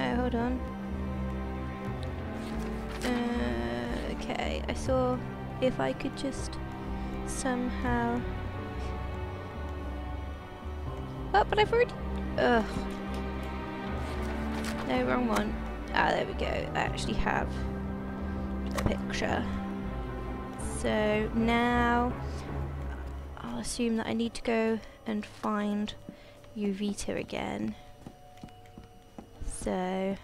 Oh, hold on. Uh, okay, I saw if I could just somehow... Oh, but I've already... Ugh. No, wrong one. Ah, there we go. I actually have the picture. So now I'll assume that I need to go and find Uvita again. So,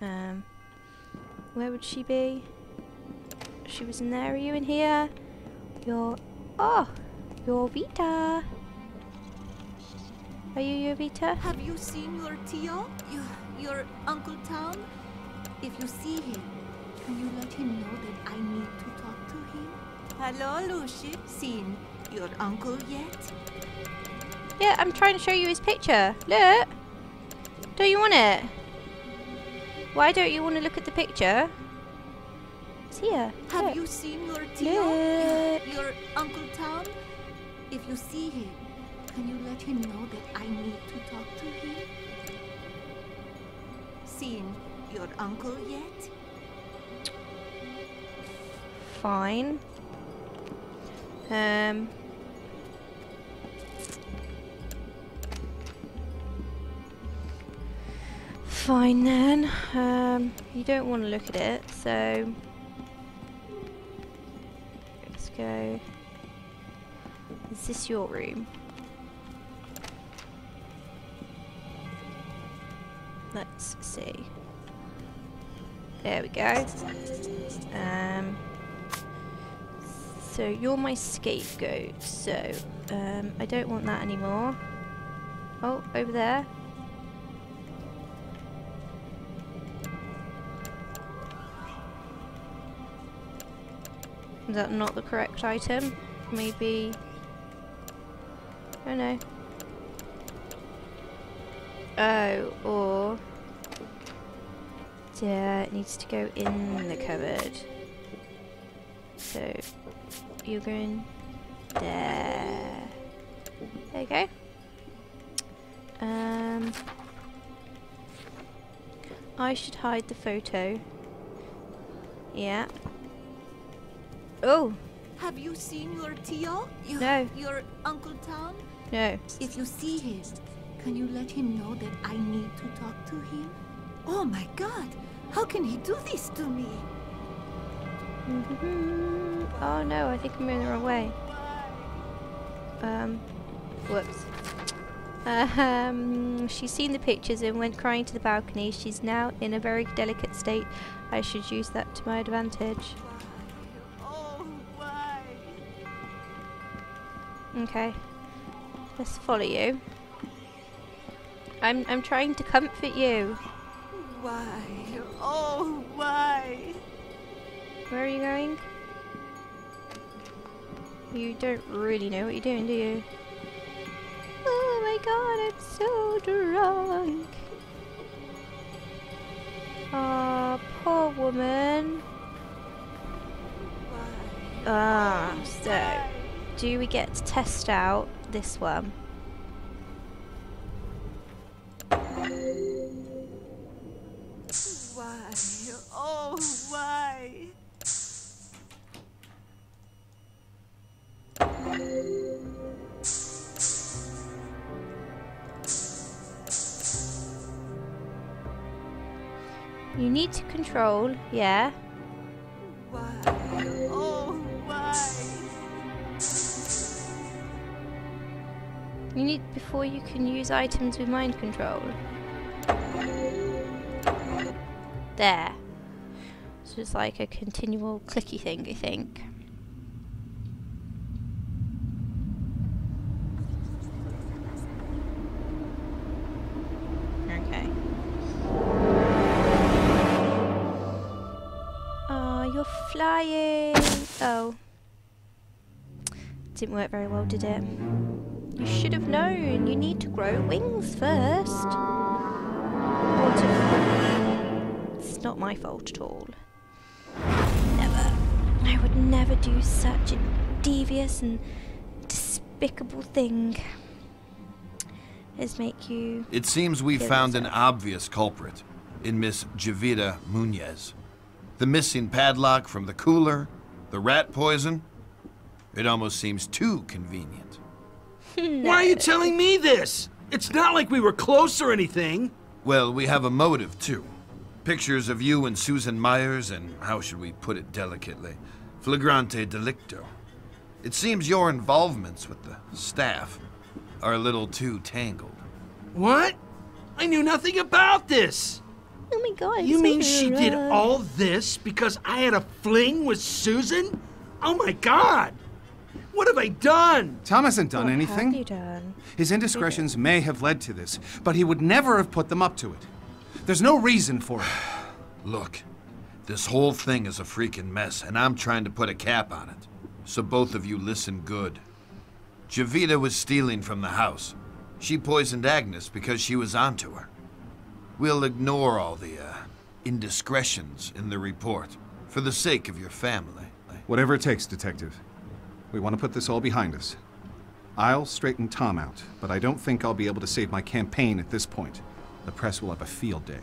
um, where would she be? She was in there. Are you in here? You're, oh, you're Vita. Are you your Vita? Have you seen your Tio? Your, your Uncle Tom? If you see him, can you let him know that I need to talk to him? Hello, Lucy. Seen your uncle yet? Yeah, I'm trying to show you his picture. Look. Don't you want it? Why don't you want to look at the picture? It's here. Have you seen your Tio? Your, your Uncle Tom? If you see him, can you let him know that I need to talk to him? Seen your uncle yet? Fine. Um. Fine then. Um, you don't want to look at it, so let's go. Is this your room? Let's see. There we go. Um, so you're my scapegoat, so um, I don't want that anymore. Oh, over there. Is that not the correct item? Maybe... Oh no. Oh, or... Yeah, it needs to go in the cupboard. So, you're going there. There you go. Um, I should hide the photo. Yeah. Oh, Have you seen your Tio? Your, No. Your Uncle Tom? no. If you see him, can you let him know that I need to talk to him? Oh my god! How can he do this to me? oh no, I think I'm going the wrong way. Um, whoops. Um, she's seen the pictures and went crying to the balcony. She's now in a very delicate state. I should use that to my advantage. Okay. Let's follow you. I'm I'm trying to comfort you. Why? Oh, why? Where are you going? You don't really know what you're doing, do you? Oh my god, I'm so drunk. Ah, poor woman. Why? Ah, so do we get to test out this one? Why? Oh, why? You need to control, yeah. Before you can use items with mind control. There. So it's like a continual clicky thing, I think. Okay. Oh, you're flying! Oh. Didn't work very well, did it? You should have known. You need to grow wings first. It's not my fault at all. Never. I would never do such a devious and despicable thing. is make you. It seems we Kill found an obvious culprit in Miss Javita Munez. The missing padlock from the cooler, the rat poison. It almost seems too convenient. Hmm. Why are you telling me this? It's not like we were close or anything. Well, we have a motive, too. Pictures of you and Susan Myers, and how should we put it delicately? Flagrante delicto. It seems your involvements with the staff are a little too tangled. What? I knew nothing about this. Oh my god. You it's mean so she did all this because I had a fling with Susan? Oh my god! What have I done? Tom hasn't done What anything. have you done? His indiscretions may have led to this, but he would never have put them up to it. There's no reason for it. Look, this whole thing is a freaking mess, and I'm trying to put a cap on it. So both of you listen good. Javita was stealing from the house. She poisoned Agnes because she was onto her. We'll ignore all the, uh, indiscretions in the report for the sake of your family. Whatever it takes, Detective. We want to put this all behind us. I'll straighten Tom out, but I don't think I'll be able to save my campaign at this point. The press will have a field day.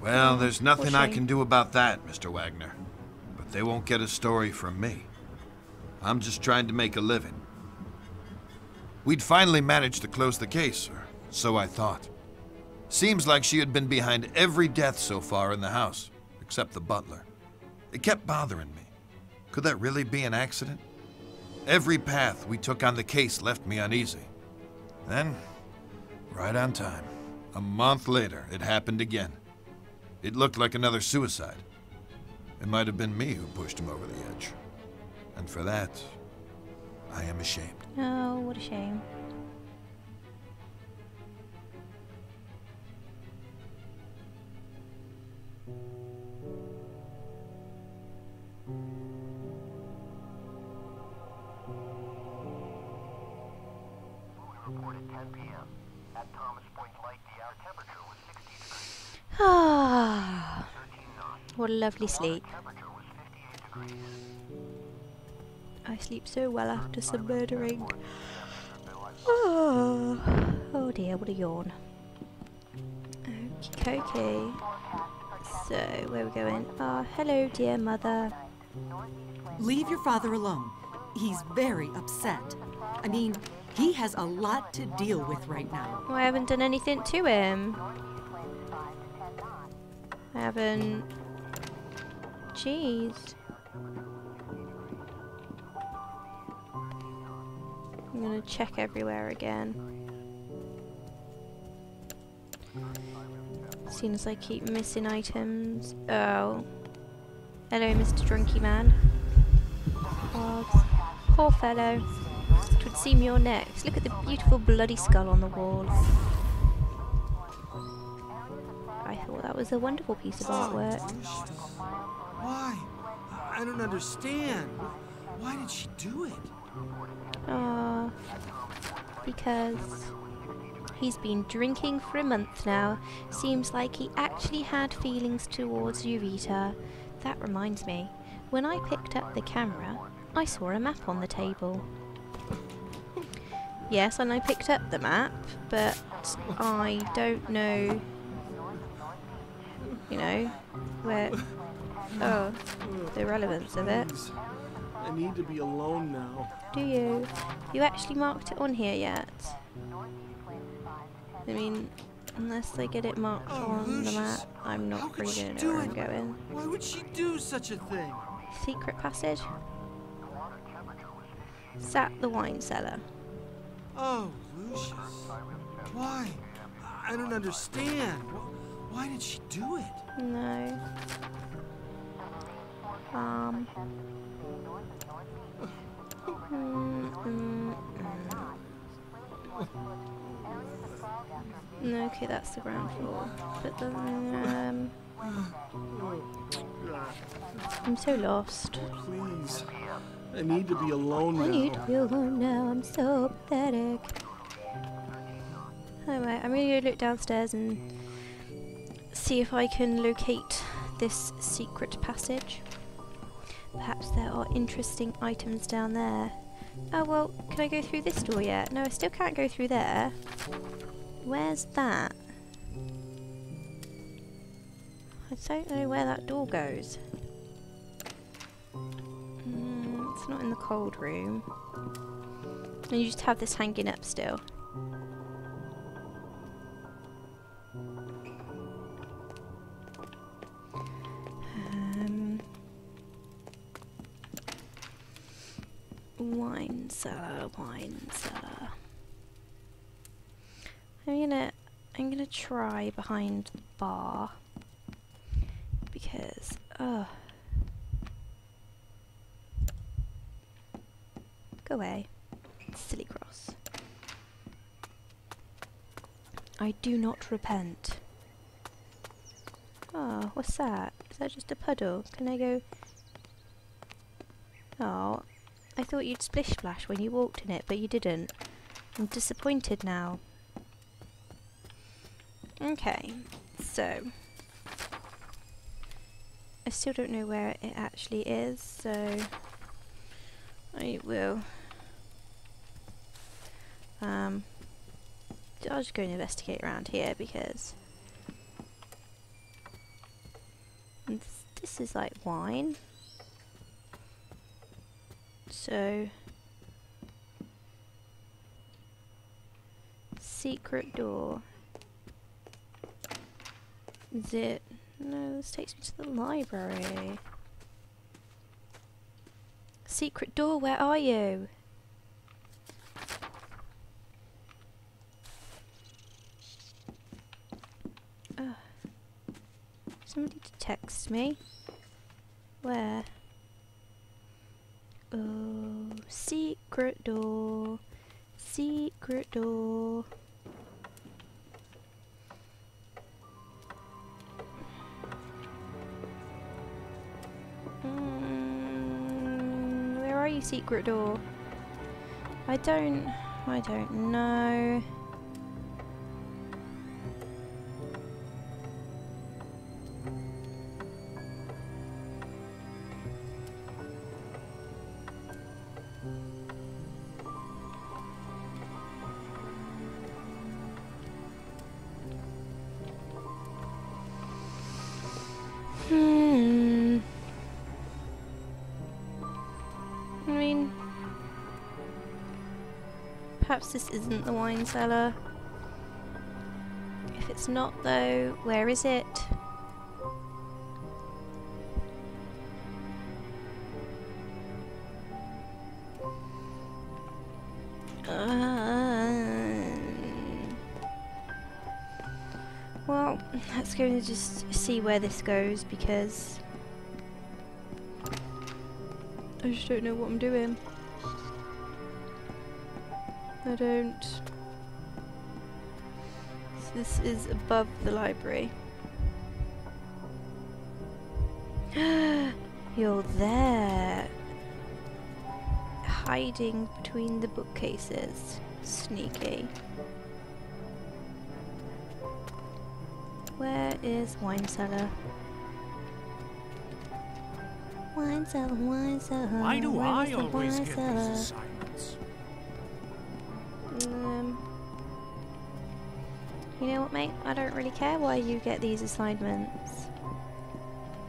Well, there's nothing I can do about that, Mr. Wagner. But they won't get a story from me. I'm just trying to make a living. We'd finally managed to close the case, or so I thought. Seems like she had been behind every death so far in the house, except the butler. It kept bothering me. Could that really be an accident? Every path we took on the case left me uneasy. Then, right on time, a month later, it happened again. It looked like another suicide. It might have been me who pushed him over the edge. And for that, I am ashamed. Oh, what a shame. What a lovely sleep. Temperature was 58 degrees. I sleep so well after some murdering. Oh, oh dear, what a yawn. Okay, dokie. So, where are we going? Ah, hello, dear mother. Leave your father alone. He's very upset. I mean, he has a lot to deal with right now. I haven't done anything to him. I haven't. Jeez. I'm gonna check everywhere again. Seeing as I keep missing items. Oh. Hello, Mr. Drunky Man. Oh, poor fellow. It would seem you're next. Look at the beautiful bloody skull on the wall. I thought that was a wonderful piece of artwork. Why? I don't understand. Why did she do it? Ah, because he's been drinking for a month now. Seems like he actually had feelings towards Eureka. That reminds me, when I picked up the camera, I saw a map on the table. Yes, and I picked up the map, but I don't know, you know, where. Oh, the relevance of it. I need to be alone now. Do you? You actually marked it on here yet? I mean, unless they get it marked Oh, on the Lucius, map, I'm not really she gonna know do where I'm going. Why would she do such a thing? Secret passage? Sat the wine cellar. Oh, Lucius. Why? I don't understand. Why did she do it? No. Um. Okay, that's the ground floor. But then, um, I'm so lost. Please. I need to be alone I now. need to be alone now. I'm so pathetic. Anyway, I'm gonna go look downstairs and see if I can locate this secret passage. Perhaps there are interesting items down there. Oh well, can I go through this door yet? No, I still can't go through there. Where's that? I don't know where that door goes. Mm, it's not in the cold room. And you just have this hanging up still. Wine cellar, wine cellar. I'm gonna, I'm gonna try behind the bar because, ugh. Go away, silly cross. I do not repent. Oh, what's that? Is that just a puddle? Can I go? Oh, I thought you'd splish splash when you walked in it, but you didn't. I'm disappointed now. Okay, so I still don't know where it actually is, so I will. Um, I'll just go and investigate around here because this, this is like wine. So secret door. Is it? No, this takes me to the library. Secret door, where are you? Ugh. Somebody text me. Where? Oh, secret door. Secret door. Mm, where are you, secret door? I don't. I don't know. Perhaps this isn't the wine cellar. If it's not, though, where is it? Um, well, let's go and just see where this goes because I just don't know what I'm doing. I don't. So this is above the library. You're there. Hiding between the bookcases. Sneaky. Where is wine cellar? Wine cellar, wine cellar. Why do I always get cellar? these mate? I don't really care why you get these assignments.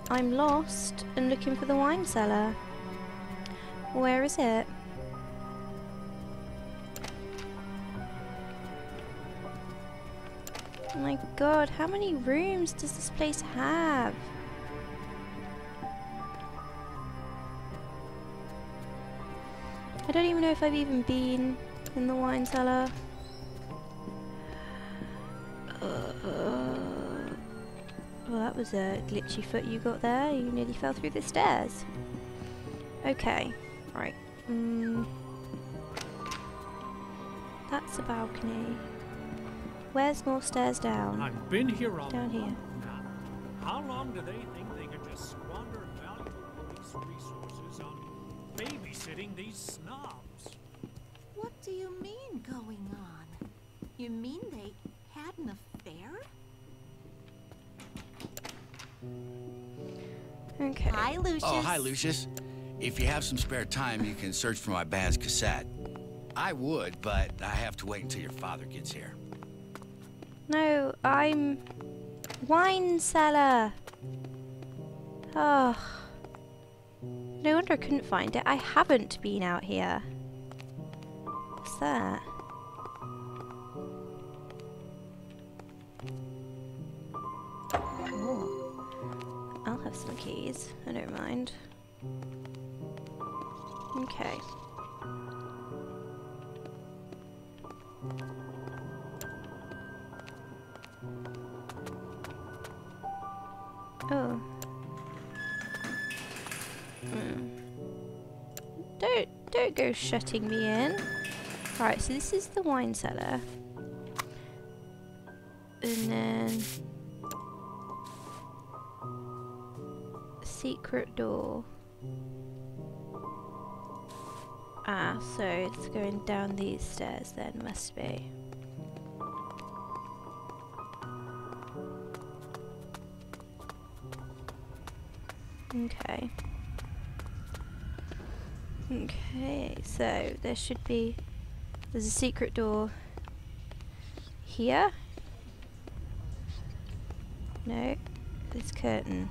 I'm lost and looking for the wine cellar. Where is it? Oh my god, how many rooms does this place have? I don't even know if I've even been in the wine cellar. Uh, well, that was a glitchy foot you got there. You nearly fell through the stairs. Okay, right. Mm. That's a balcony. Where's more stairs down? I've been here all Down here. now. How long do they think they can just squander valuable police resources on babysitting these snobs? What do you mean going on? You mean they had Okay. Hi, Lucius. Oh, hi, Lucius. If you have some spare time, you can search for my Baz cassette. I would, but I have to wait until your father gets here. No, I'm wine cellar. Oh. No wonder I couldn't find it. I haven't been out here. What's that? Keys. I don't mind. Okay. Oh. Hmm. Don't don't go shutting me in. Alright, so this is the wine cellar. And then secret door. Ah, so it's going down these stairs then, must be. Okay. Okay, so there should be... There's a secret door here. No, this curtain.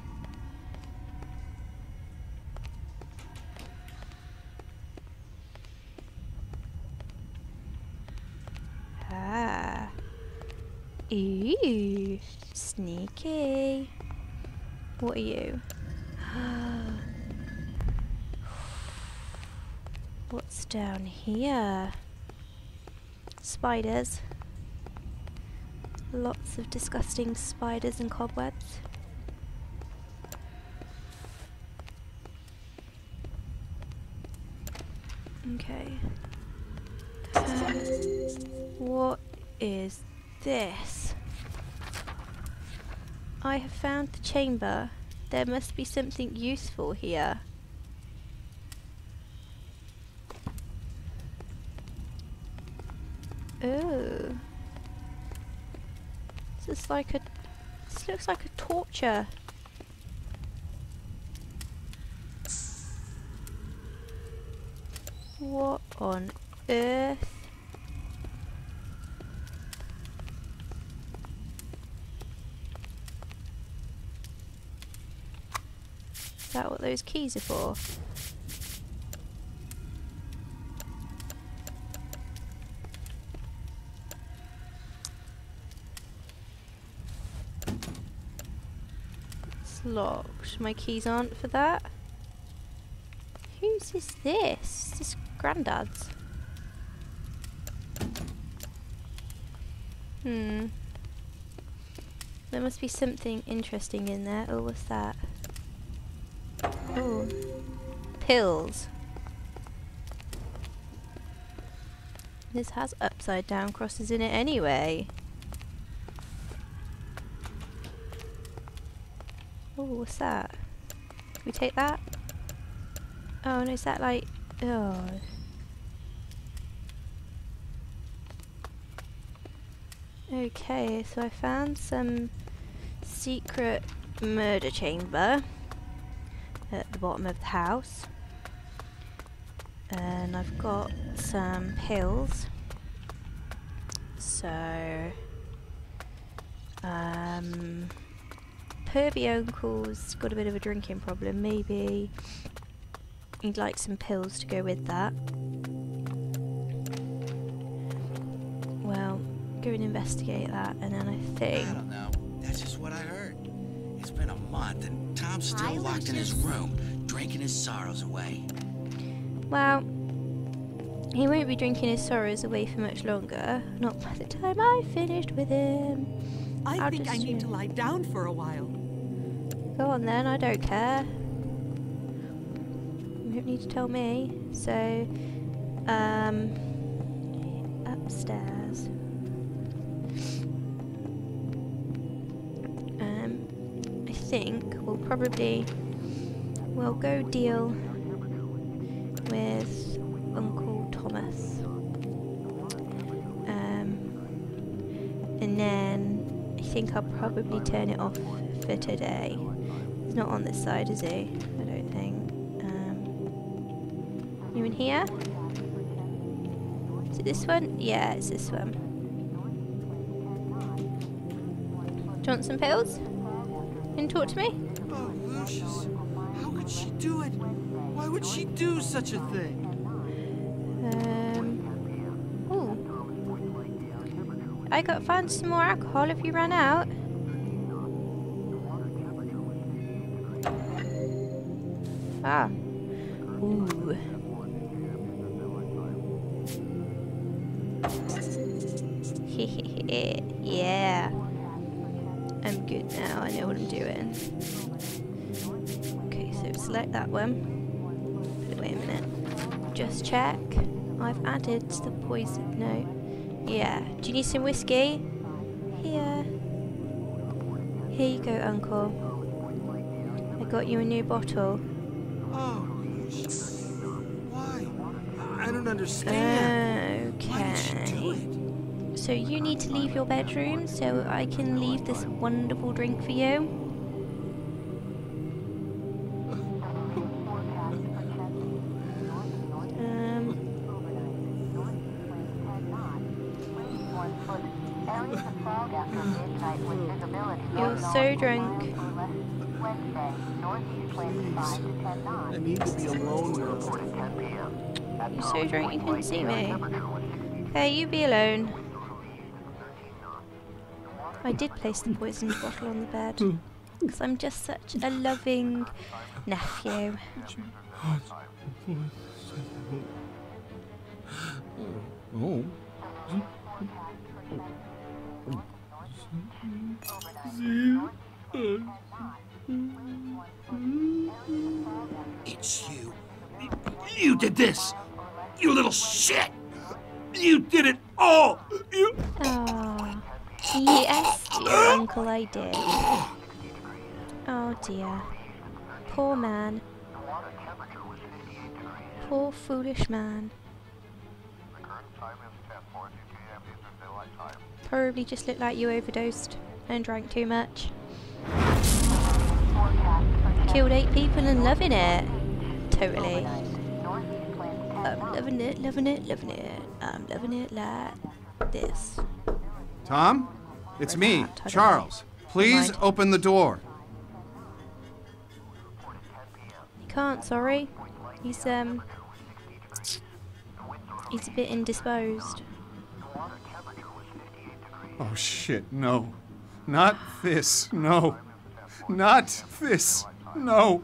Ooh, sneaky. What are you? What's down here? Spiders. Lots of disgusting spiders and cobwebs. Okay. Uh, what is this? I have found the chamber. There must be something useful here. Oh. This is like a... This looks like a torture. What on earth? Is that what those keys are for? It's locked. My keys aren't for that. Whose is this? This Grandad's. Hmm. There must be something interesting in there. Oh, what's that? Pills. This has upside down crosses in it anyway. Oh, what's that? Can we take that? Oh, no, is that like... Oh. Okay, so I found some secret murder chamber at the bottom of the house. And I've got some pills. So... Um... Pervy Uncle's got a bit of a drinking problem. Maybe he'd like some pills to go with that. Well, go and investigate that, and then I think. I don't know. That's just what I heard. It's been a month and Tom's still Hi, locked in his room, drinking his sorrows away. Well, he won't be drinking his sorrows away for much longer. Not by the time I've finished with him. I I'll think I need to lie down for a while. Go on then, I don't care. You don't need to tell me. So, um, upstairs. Um, I think we'll probably we'll go deal with Uncle Thomas. Um, and then I think I'll probably turn it off for today. He's not on this side, is he? I don't think. Um, you in here? Is it this one? Yeah, it's this one. Do you want some pills? Can you talk to me? Oh, Lucius. How could she do it? Why would she do such a thing? Um. Ooh. I got found some more alcohol. if you run out? Ah. Ooh. yeah. I'm good now. I know what I'm doing. Okay, so select that one. But wait a minute. Just check. I've added the poison note. Yeah. Do you need some whiskey? Here. Here you go, Uncle. I got you a new bottle. Oh. Why? I don't understand. Why did she do Okay. So you need to leave your bedroom so I can leave this wonderful drink for you. I need to be alone now. You're so drunk you couldn't see me. Hey, you be alone. I did place the poisoned bottle on the bed. Hmm. Because I'm just such a loving nephew. Oh. It's you. You did this! You little shit! You did it all! You. Oh, yes, dear uncle, I did. Oh dear. Poor man. Poor foolish man. Probably just looked like you overdosed and drank too much. Killed eight people and loving it. Totally. I'm loving it, loving it, loving it. I'm loving it like this. Tom? It's me? Charles. Please open the door. He can't, sorry. He's, um. He's a bit indisposed. Oh shit, no. Not this, no. Not this, no.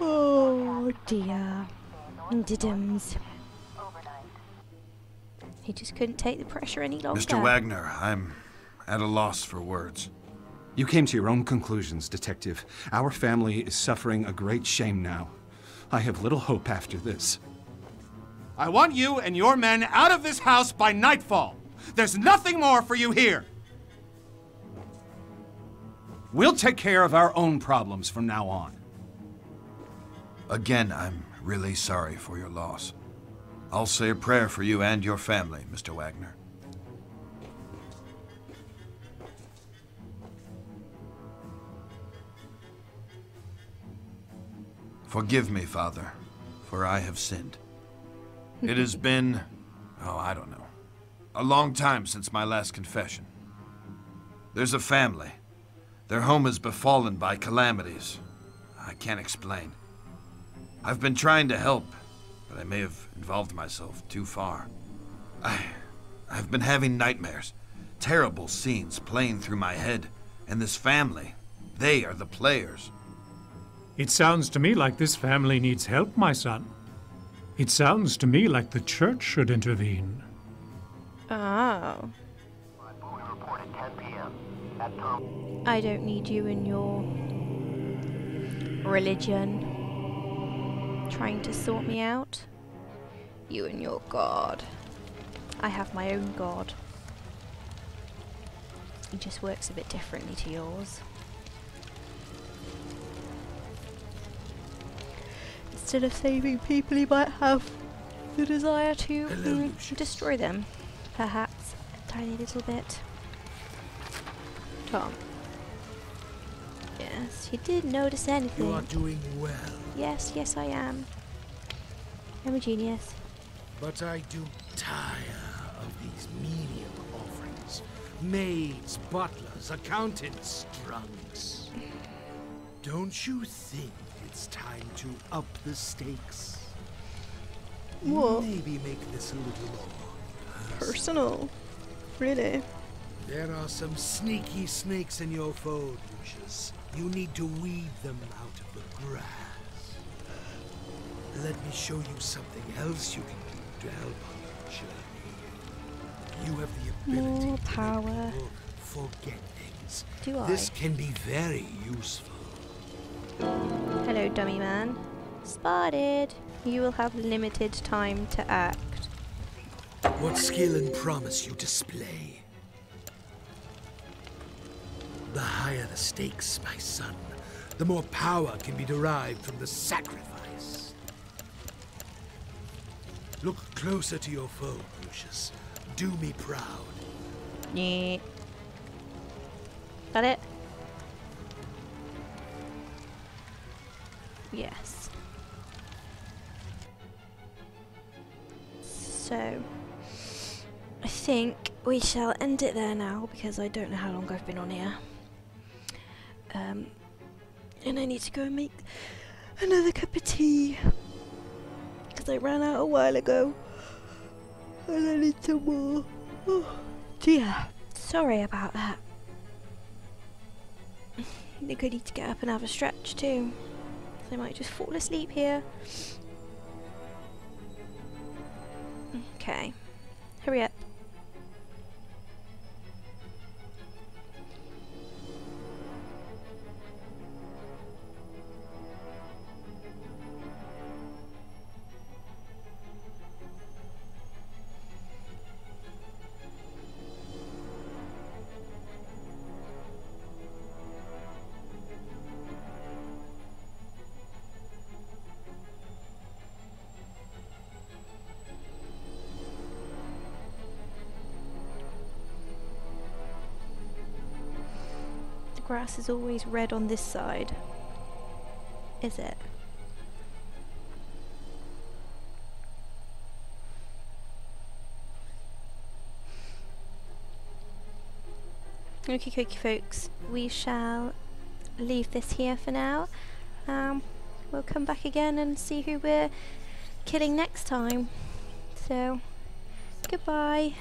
Oh dear. Diddums. He just couldn't take the pressure any longer. Mr. Wagner, I'm at a loss for words. You came to your own conclusions, Detective. Our family is suffering a great shame now. I have little hope after this. I want you and your men out of this house by nightfall. There's nothing more for you here. We'll take care of our own problems from now on. Again, I'm really sorry for your loss. I'll say a prayer for you and your family, Mr. Wagner. Forgive me, Father, for I have sinned. It has been, oh, I don't know, a long time since my last confession. There's a family. Their home is befallen by calamities. I can't explain. I've been trying to help, but I may have involved myself too far. I. I've been having nightmares. Terrible scenes playing through my head. And this family, they are the players. It sounds to me like this family needs help, my son. It sounds to me like the church should intervene. Oh. We reported 10 p.m. at Tom. I don't need you and your religion trying to sort me out. You and your god. I have my own god. He just works a bit differently to yours. Instead of saving people, he might have the desire to mm, destroy them. Perhaps a tiny little bit. Tom. Yes, he did notice anything. You are doing well, Yes, yes, I am. I'm a genius. but I do tire of these menial offerings. Maids, butlers, accountants, drunks. Don't you think it's time to up the stakes? What? Maybe make this a little more Personal. Really? There are some sneaky snakes in your fold, Lucius. You need to weed them out of the grass. Let me show you something else you can do to help on your journey. You have the ability More to power. make forget things. Do I? This can be very useful. Hello, dummy man. Spotted. You will have limited time to act. What skill and promise you display. The higher the stakes, my son, the more power can be derived from the sacrifice. Look closer to your foe, Lucius. Do me proud. Yeah. That it? Yes. So, I think we shall end it there now because I don't know how long I've been on here. Um, and I need to go and make another cup of tea because I ran out a while ago. And I need some more. Oh, dear. Sorry about that. I think I need to get up and have a stretch too. I might just fall asleep here. Okay. Hurry up. The grass is always red on this side. Is it? Okay, okay, folks. We shall leave this here for now. Um, we'll come back again and see who we're killing next time. So, goodbye.